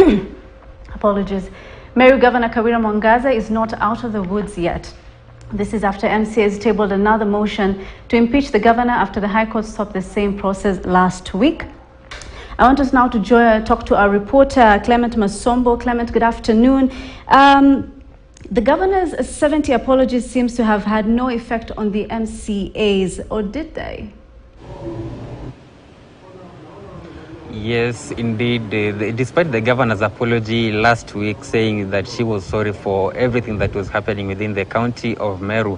apologies. Meru Governor Kawira Mwangaza is not out of the woods yet. This is after MCAs tabled another motion to impeach the governor after the High Court stopped the same process last week. I want us now to join, talk to our reporter, Clement Masombo. Clement, good afternoon. Um, the governor's 70 apologies seems to have had no effect on the MCAs, or did they? Yes, indeed. Uh, despite the governor's apology last week saying that she was sorry for everything that was happening within the county of Meru,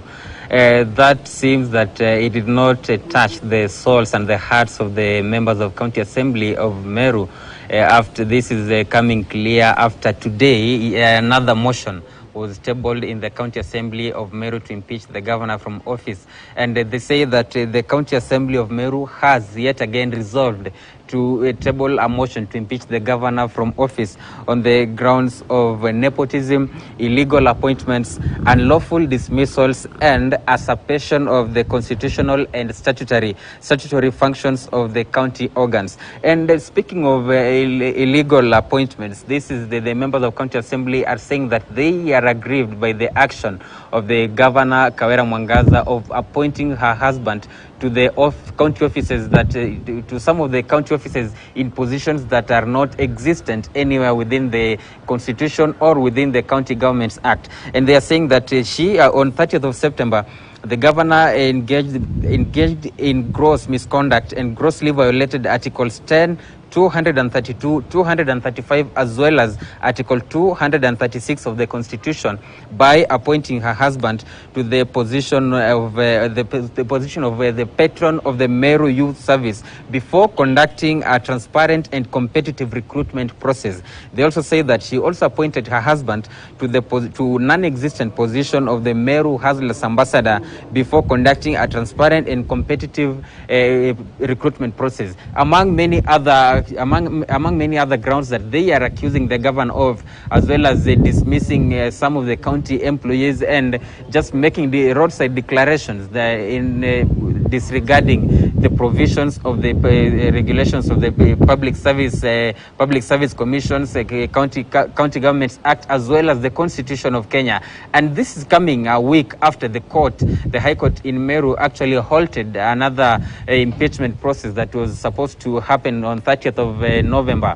uh, that seems that uh, it did not uh, touch the souls and the hearts of the members of County Assembly of Meru. Uh, after this is uh, coming clear after today, another motion was tabled in the County Assembly of Meru to impeach the governor from office. And uh, they say that uh, the County Assembly of Meru has yet again resolved to uh, table a motion to impeach the governor from office on the grounds of uh, nepotism, illegal appointments, unlawful dismissals, and usurpation of the constitutional and statutory statutory functions of the county organs. And uh, speaking of uh, Ill illegal appointments, this is the, the members of county assembly are saying that they are aggrieved by the action of the governor Kawira Mwangaza of appointing her husband to the off county offices that uh, to some of the county offices in positions that are not existent anywhere within the constitution or within the county governments act. And they are saying that uh, she uh, on 30th of september the governor engaged engaged in gross misconduct and grossly violated articles 10 232, 235, as well as Article 236 of the Constitution by appointing her husband to the position of uh, the, the, position of uh, the patron of the Meru Youth Service before conducting a transparent and competitive recruitment process. They also say that she also appointed her husband to the to non-existent position of the Meru Hustlers Ambassador before conducting a transparent and competitive uh, recruitment process. Among many other among, among many other grounds that they are accusing the governor of, as well as uh, dismissing uh, some of the county employees and just making the roadside declarations. In uh, disregarding the provisions of the uh, regulations of the uh, public service uh, public service commissions uh, county county governments act as well as the constitution of kenya. And this is coming a week after the court the high court in meru actually halted another impeachment process that was supposed to happen on 30th of november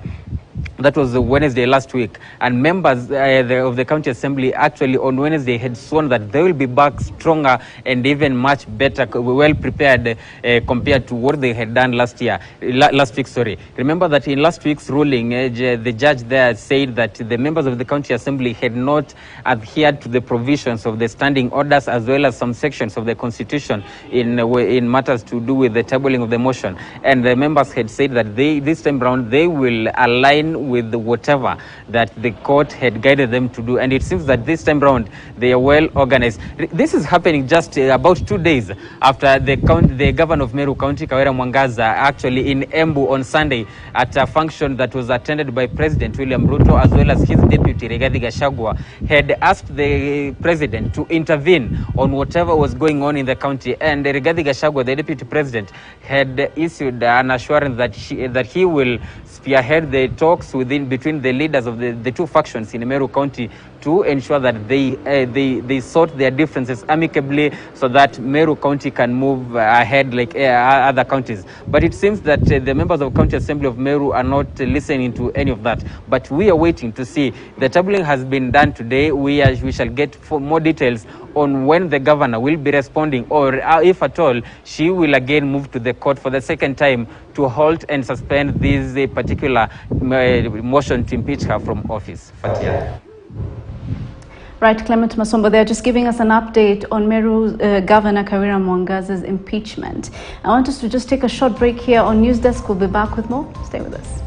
that was Wednesday last week, and members uh, the, of the county assembly actually on Wednesday had sworn that they will be back stronger and even much better, well prepared uh, compared to what they had done last year, last week. Sorry. Remember that in last week's ruling, uh, the judge there said that the members of the county assembly had not adhered to the provisions of the standing orders as well as some sections of the constitution in in matters to do with the tabling of the motion, and the members had said that they this time round they will align with whatever that the court had guided them to do. And it seems that this time round, they are well organized. This is happening just uh, about two days after the, county, the governor of Meru County, Kawira Mwangaza, actually in Embu on Sunday at a function that was attended by President William Ruto as well as his deputy Rigathi Gachagua, had asked the president to intervene on whatever was going on in the county. And Rigathi Gachagua, the deputy president, had issued an assurance that, she, that he will spearhead the talks within between the leaders of the, the two factions in Meru County to ensure that they, uh, they, they sort their differences amicably so that Meru County can move ahead like uh, other counties. But it seems that uh, the members of County Assembly of Meru are not listening to any of that. But we are waiting to see. The tabling has been done today. We, are, we shall get more details on when the governor will be responding or uh, if at all she will again move to the court for the second time to halt and suspend this uh, particular uh, motion to impeach her from office. Right, Clement Masombo, they're just giving us an update on Meru uh, Governor Kawira Mwangaza's impeachment. I want us to just take a short break here on News Desk. We'll be back with more. Stay with us.